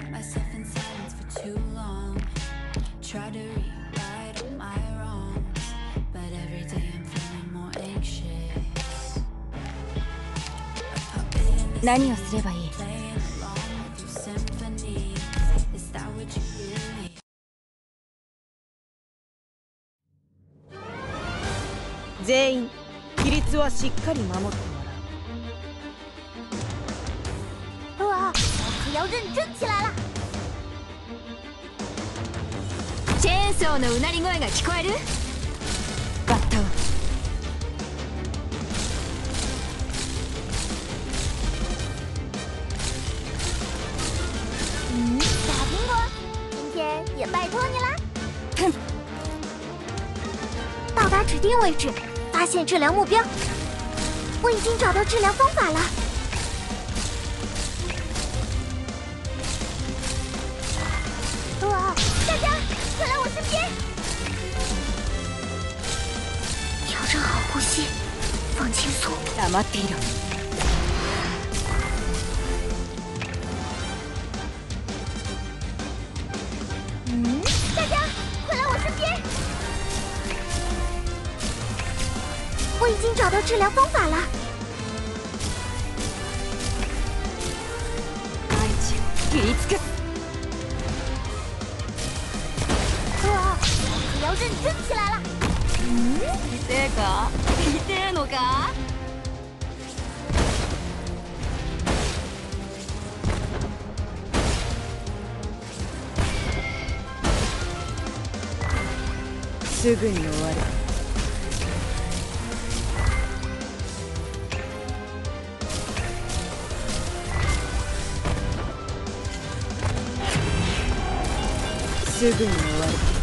Kept myself in silence for too long. Tried to rewrite all my wrongs, but every day I'm feeling more anxious. 何をすればいい?全員規律はしっかり守って要认真起来了！チェーンソーのうなり声が聞こえるバッタを嗯，小苹果，今天也拜托你啦！哼，到达指定位置，发现治疗目标。我已经找到治疗方法了。 呼吸，放轻松。黙っていろ嗯，大家快来我身边！我已经找到治疗方法了。大地を切り尽くす哇，可要认真起来了！ 痛えか？痛えのか？すぐに終わる。すぐに終わる。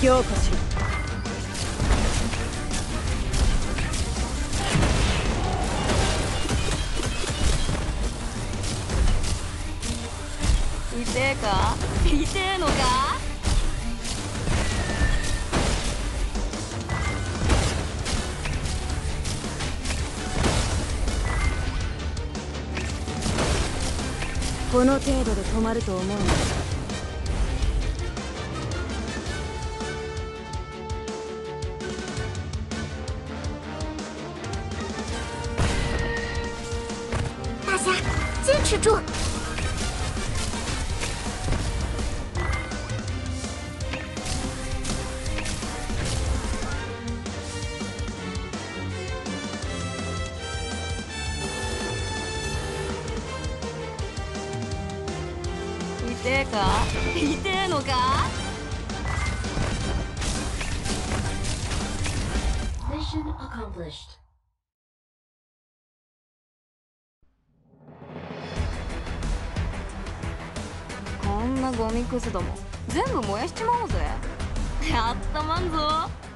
強化し。ろ痛えか？痛えのか？この程度で止まると思うん坚持住！痛えか痛えのか Mission accomplished. ゴミクズども全部燃やしちまおうぜ。やったまんぞ。